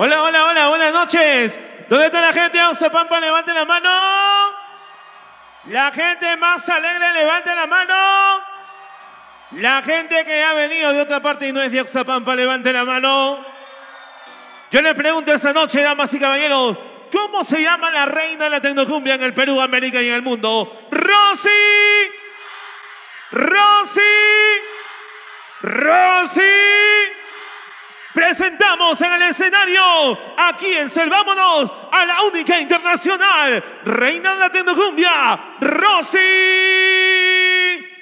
Hola, hola, hola, buenas noches. ¿Dónde está la gente de Oxapampa? Levante la mano. La gente más alegre, levante la mano. La gente que ha venido de otra parte y no es de Oxapampa, levante la mano. Yo les pregunto esta noche, damas y caballeros, ¿cómo se llama la reina de la tecnocumbia en el Perú, América y en el mundo? ¡Rosy! ¡Rosy! ¡Rosy! Presentamos en el escenario, aquí en Selvámonos, a la única internacional, reina de la tecnocumbia, Rosy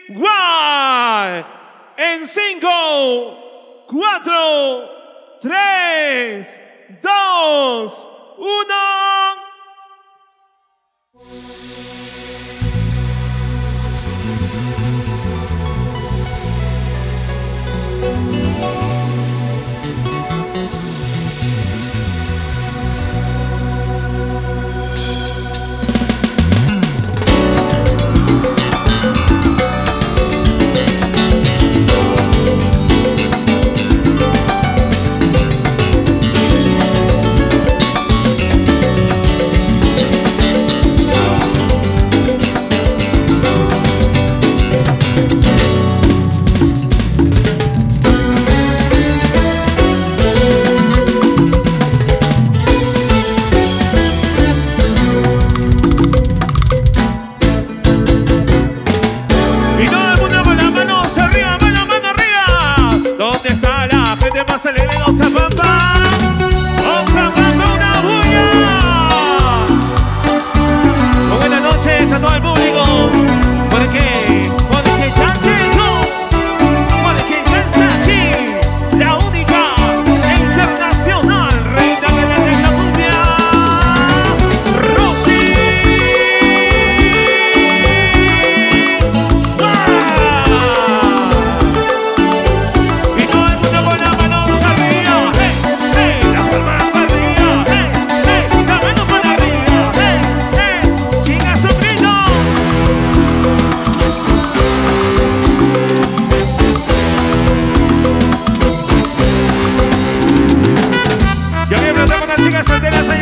Guay. En 5, 4, 3, 2, 1.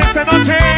Esta noche.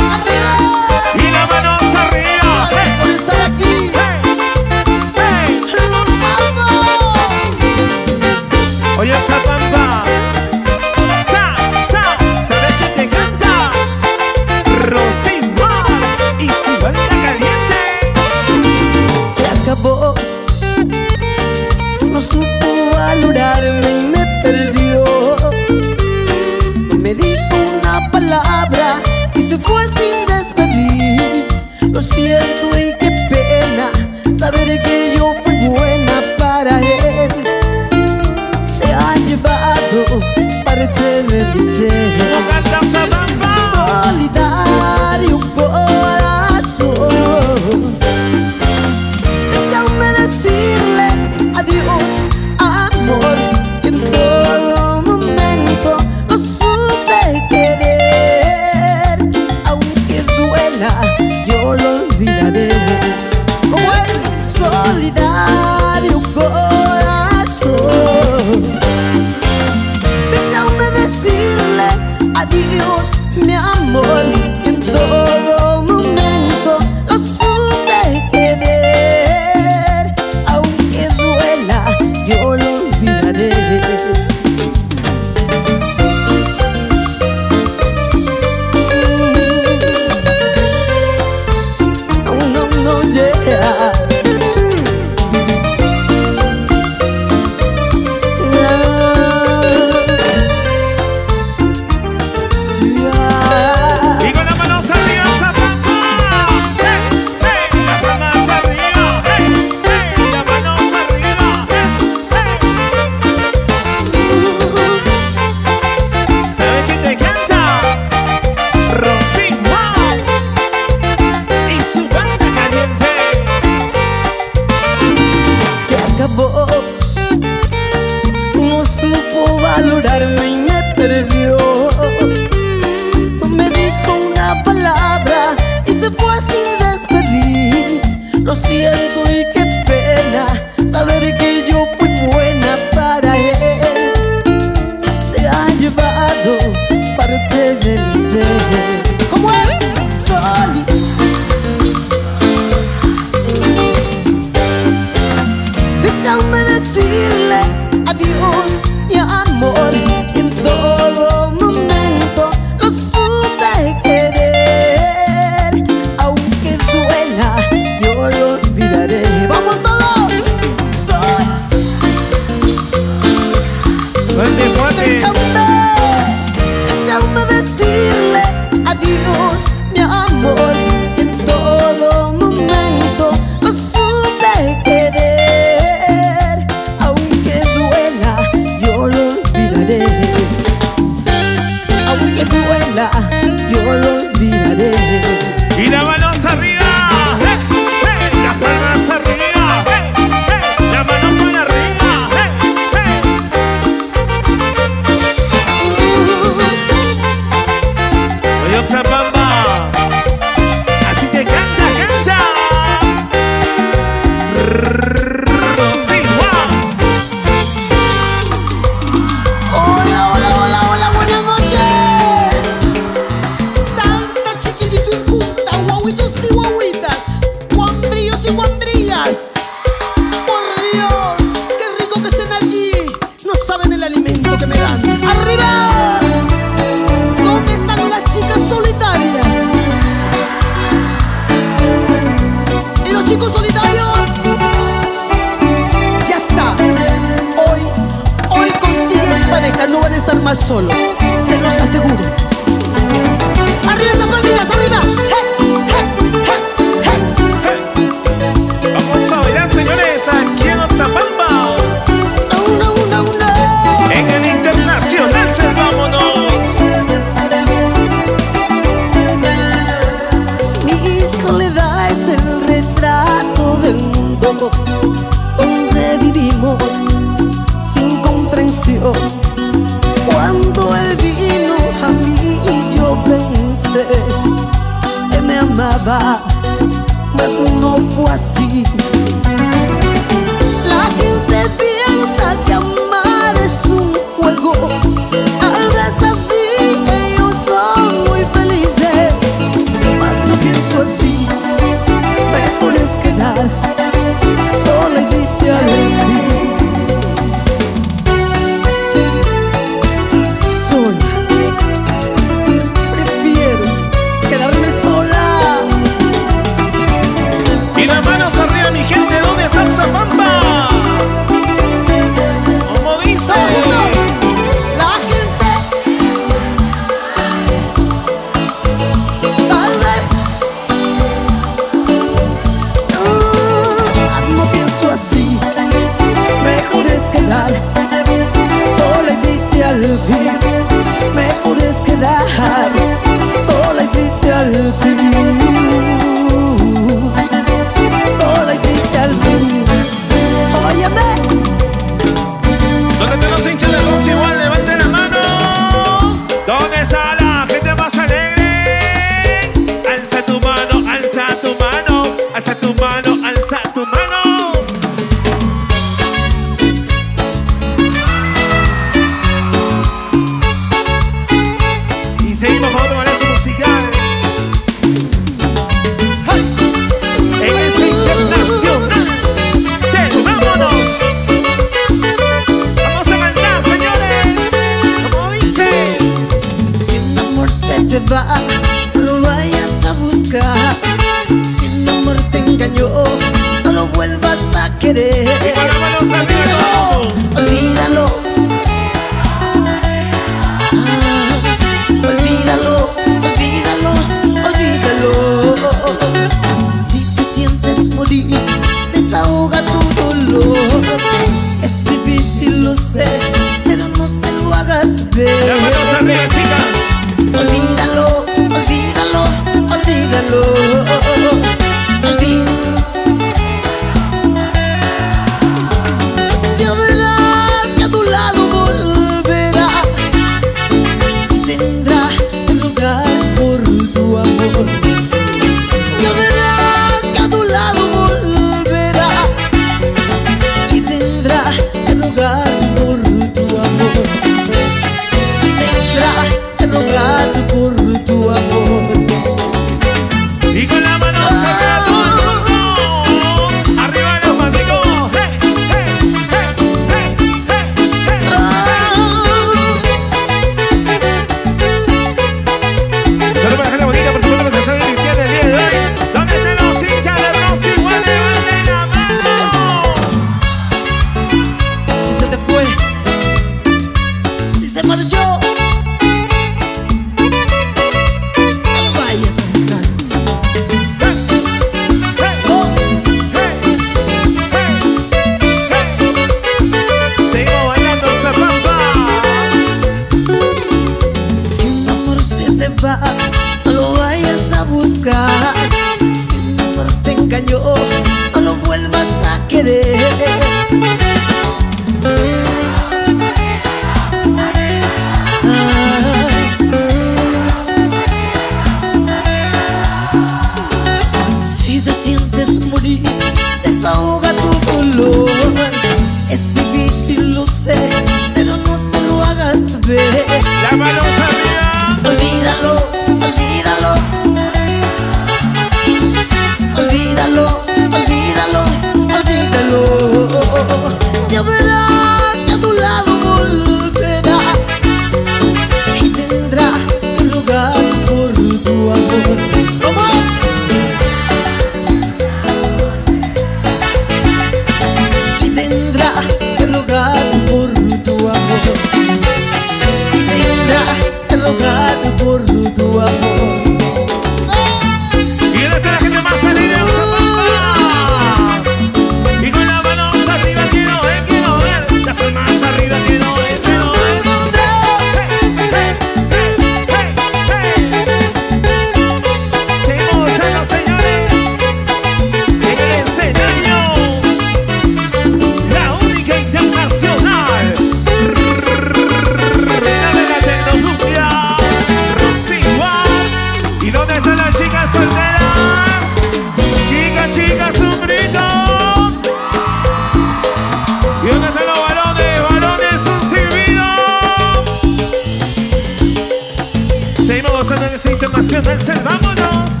Internacional. ¡Vámonos!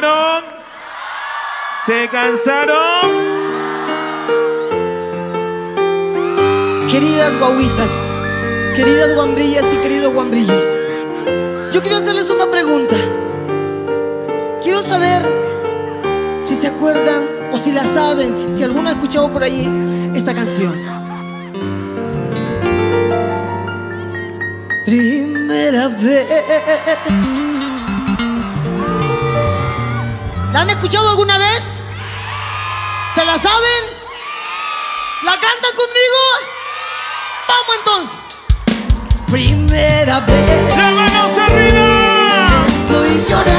Cansaron? ¿Se cansaron? Queridas guaguitas, queridas guambrillas y queridos guambrillos, yo quiero hacerles una pregunta. Quiero saber si se acuerdan o si la saben, si, si alguno ha escuchado por ahí esta canción. Primera vez. ¿La han escuchado alguna vez? ¿Se la saben? ¿La cantan conmigo? Vamos entonces. Primera vez ¡Las manos arriba! estoy llorando.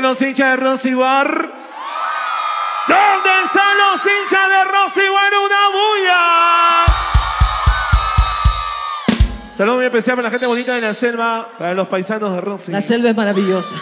Los hinchas de Rosibar. ¿Dónde están los hinchas de Rosibar? Una bulla. Saludos muy especial para la gente bonita de la selva, para los paisanos de Rosibar. La selva es maravillosa.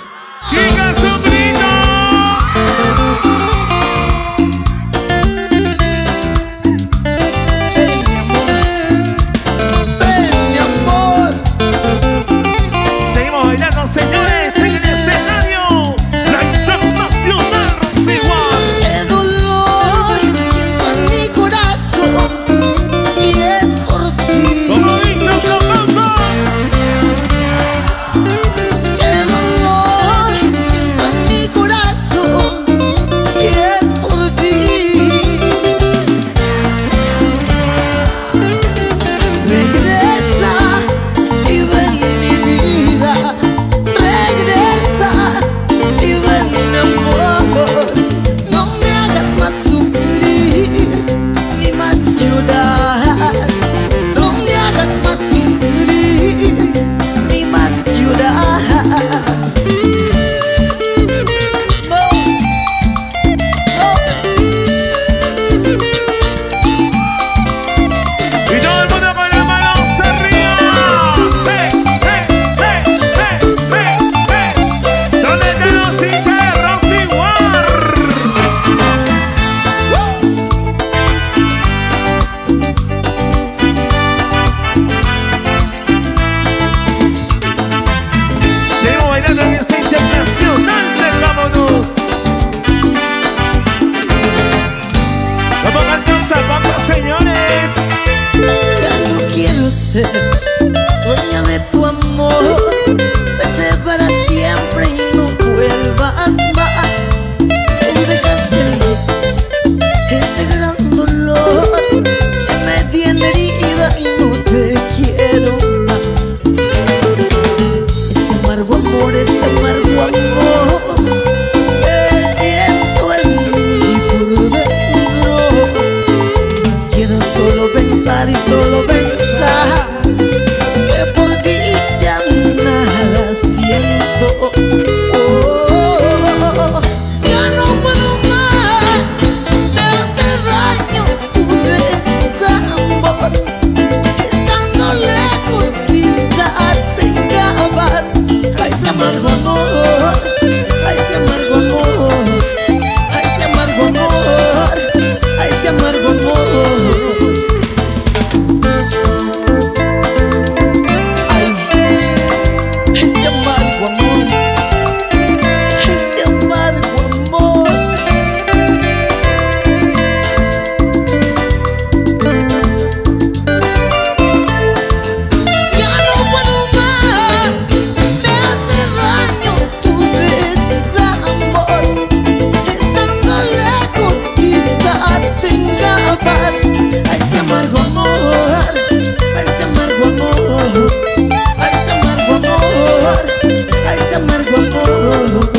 no.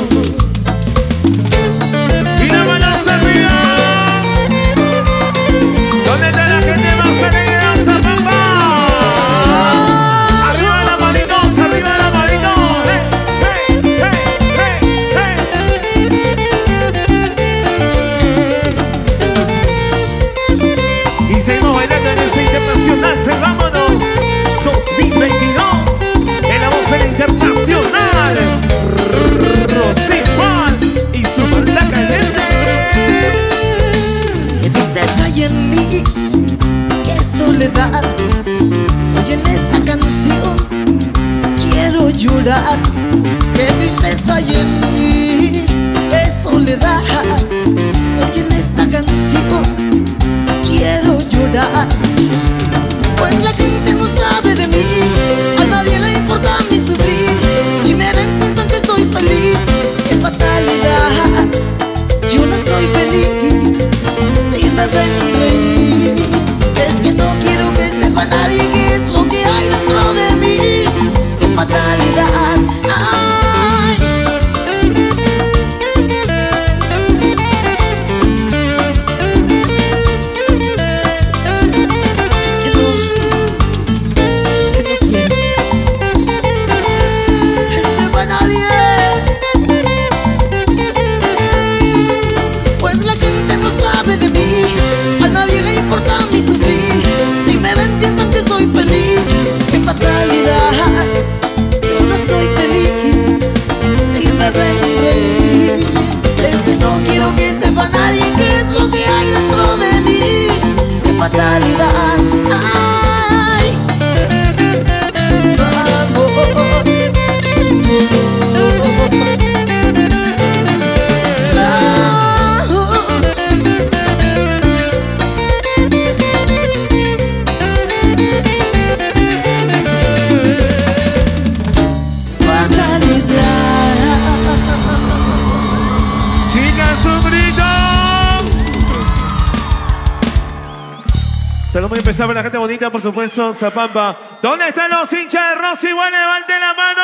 Supuesto, Zapampa. ¿Dónde están los hinchas de Rossi? Igual levanten la mano.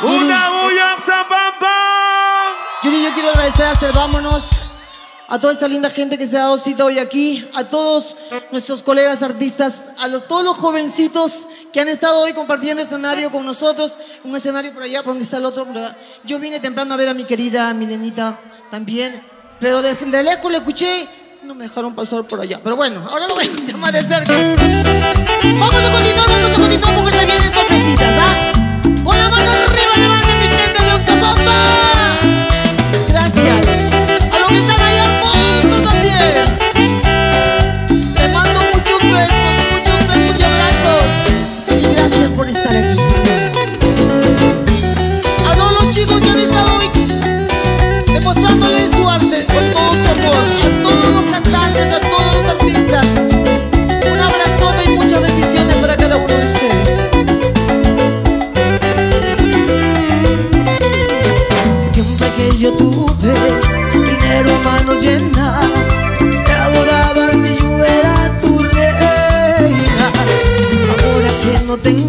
Yuri. ¡Una bulla, Zapampa! Yuri, yo quiero agradecer a Selvámonos, a toda esa linda gente que se ha dado cita hoy aquí, a todos nuestros colegas artistas, a los, todos los jovencitos que han estado hoy compartiendo escenario con nosotros, un escenario por allá, por donde está el otro. Yo vine temprano a ver a mi querida Milenita también, pero de, de lejos le escuché, no me dejaron pasar por allá. Pero bueno, ahora lo voy a llamar de cerca. Vamos a continuar, vamos a continuar porque se vienen sorpresitas, ¿ah?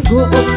Que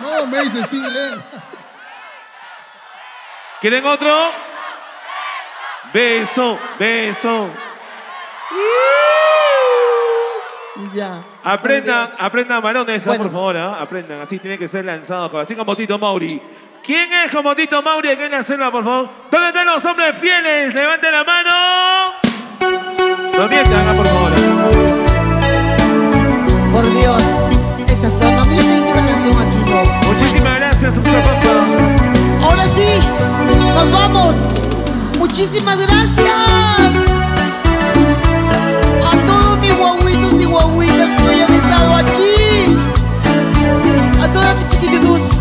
No me dice sin lengua. ¿Quieren otro? Beso, beso. Ya. Aprendan, aprendan varones, por favor, ¿ah? aprendan. Así tiene que ser lanzado, así como Tito Mauri. ¿Quién es como Tito Mauri aquí en la por favor? ¿Dónde están los hombres fieles? Levanten la mano. No mientan, ¿ah? por favor. ¿ah? Ahora sí, nos vamos. Muchísimas gracias. A todos mis guaguitos y guaguitas que hoy han estado aquí. A todas mis chiquititos.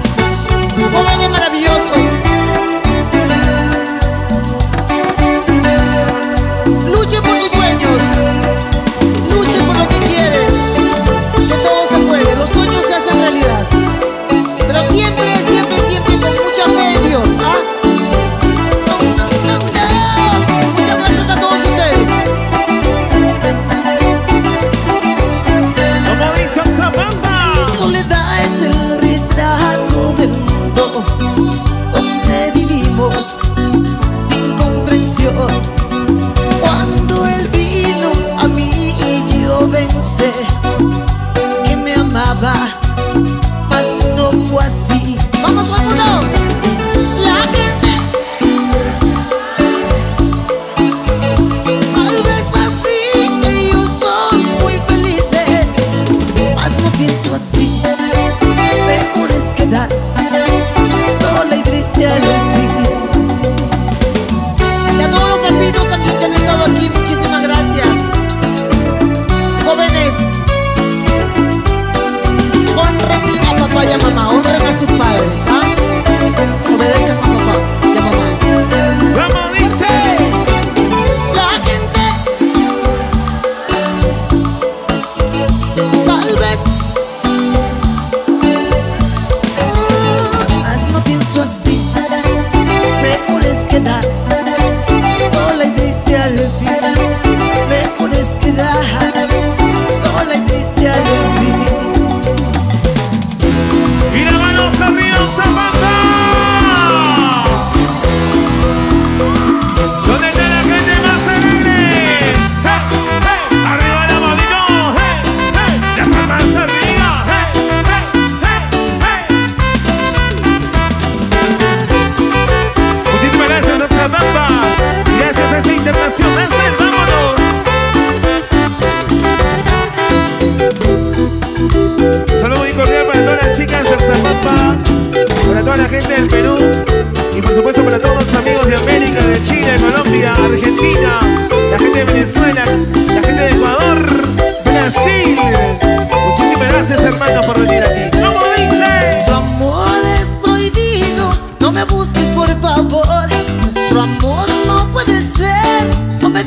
Nuestro amor no puede ser, no me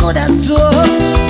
corazón.